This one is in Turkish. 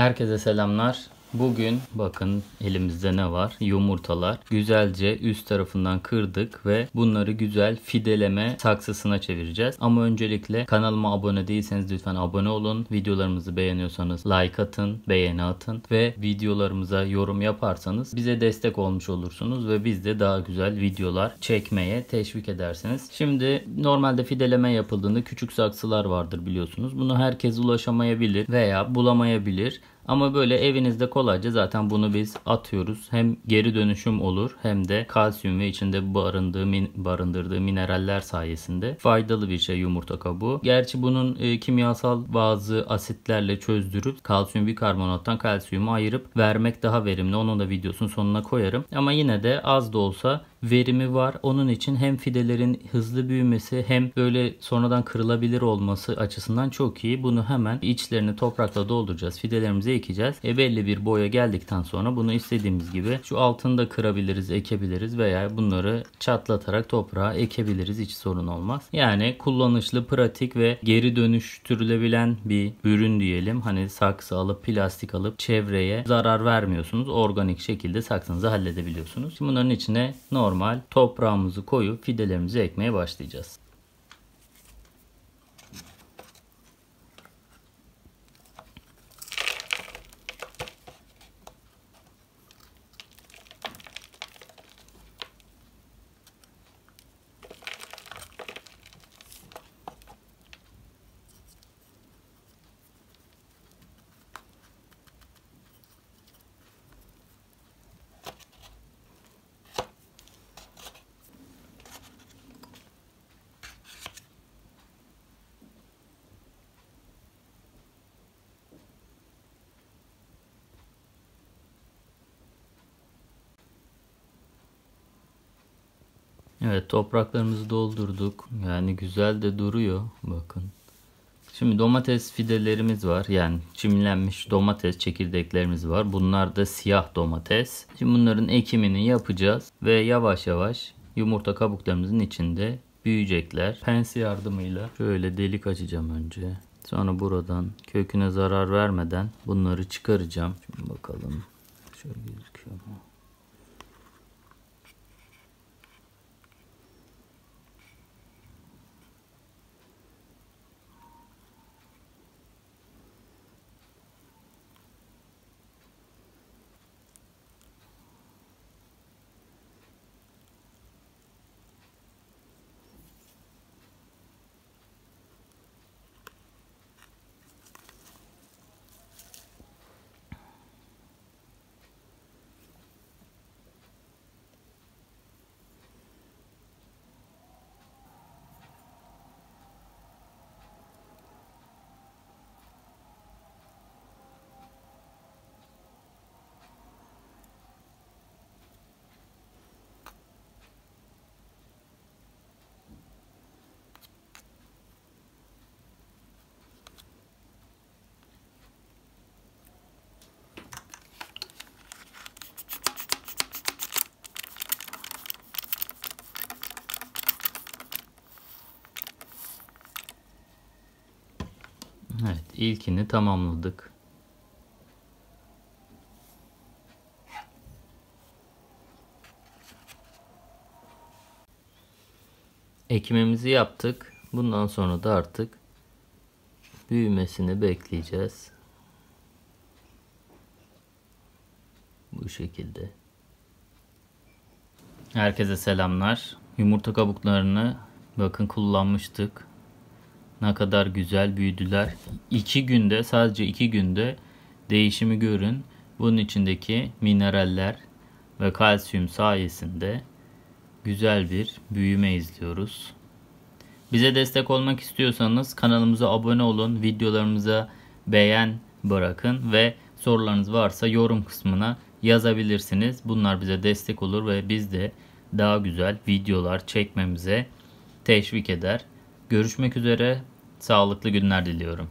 Herkese selamlar. Bugün bakın elimizde ne var? Yumurtalar. Güzelce üst tarafından kırdık ve bunları güzel fideleme saksısına çevireceğiz. Ama öncelikle kanalıma abone değilseniz lütfen abone olun. Videolarımızı beğeniyorsanız like atın, beğeni atın ve videolarımıza yorum yaparsanız bize destek olmuş olursunuz ve biz de daha güzel videolar çekmeye teşvik edersiniz. Şimdi normalde fideleme yapıldığında küçük saksılar vardır biliyorsunuz. Bunu herkes ulaşamayabilir veya bulamayabilir. Ama böyle evinizde kolayca zaten bunu biz atıyoruz. Hem geri dönüşüm olur hem de kalsiyum ve içinde barındığı min, barındırdığı mineraller sayesinde faydalı bir şey yumurta kabuğu. Gerçi bunun e, kimyasal bazı asitlerle çözdürüp kalsiyum bikarbonattan kalsiyumu ayırıp vermek daha verimli. Onun da videosunun sonuna koyarım. Ama yine de az da olsa verimi var. Onun için hem fidelerin hızlı büyümesi hem böyle sonradan kırılabilir olması açısından çok iyi. Bunu hemen içlerini toprakla dolduracağız. Fidelerimizi ekeceğiz. E belli bir boya geldikten sonra bunu istediğimiz gibi şu altını da kırabiliriz, ekebiliriz veya bunları çatlatarak toprağa ekebiliriz. Hiç sorun olmaz. Yani kullanışlı, pratik ve geri dönüştürülebilen bir ürün diyelim. Hani saksı alıp plastik alıp çevreye zarar vermiyorsunuz. Organik şekilde saksınızı halledebiliyorsunuz. Şimdi bunların içine normal toprağımızı koyup fidelerimizi ekmeye başlayacağız. Evet topraklarımızı doldurduk. Yani güzel de duruyor. Bakın. Şimdi domates fidelerimiz var. Yani çimlenmiş domates çekirdeklerimiz var. Bunlar da siyah domates. Şimdi bunların ekimini yapacağız. Ve yavaş yavaş yumurta kabuklarımızın içinde büyüyecekler. Pense yardımıyla şöyle delik açacağım önce. Sonra buradan köküne zarar vermeden bunları çıkaracağım. Şimdi bakalım. Şöyle gözüküyor mu? Evet ilkini tamamladık. Ekimimizi yaptık. Bundan sonra da artık büyümesini bekleyeceğiz. Bu şekilde. Herkese selamlar. Yumurta kabuklarını bakın kullanmıştık. Ne kadar güzel büyüdüler. İki günde sadece iki günde değişimi görün. Bunun içindeki mineraller ve kalsiyum sayesinde güzel bir büyüme izliyoruz. Bize destek olmak istiyorsanız kanalımıza abone olun, videolarımıza beğen bırakın ve sorularınız varsa yorum kısmına yazabilirsiniz. Bunlar bize destek olur ve biz de daha güzel videolar çekmemize teşvik eder. Görüşmek üzere. Sağlıklı günler diliyorum.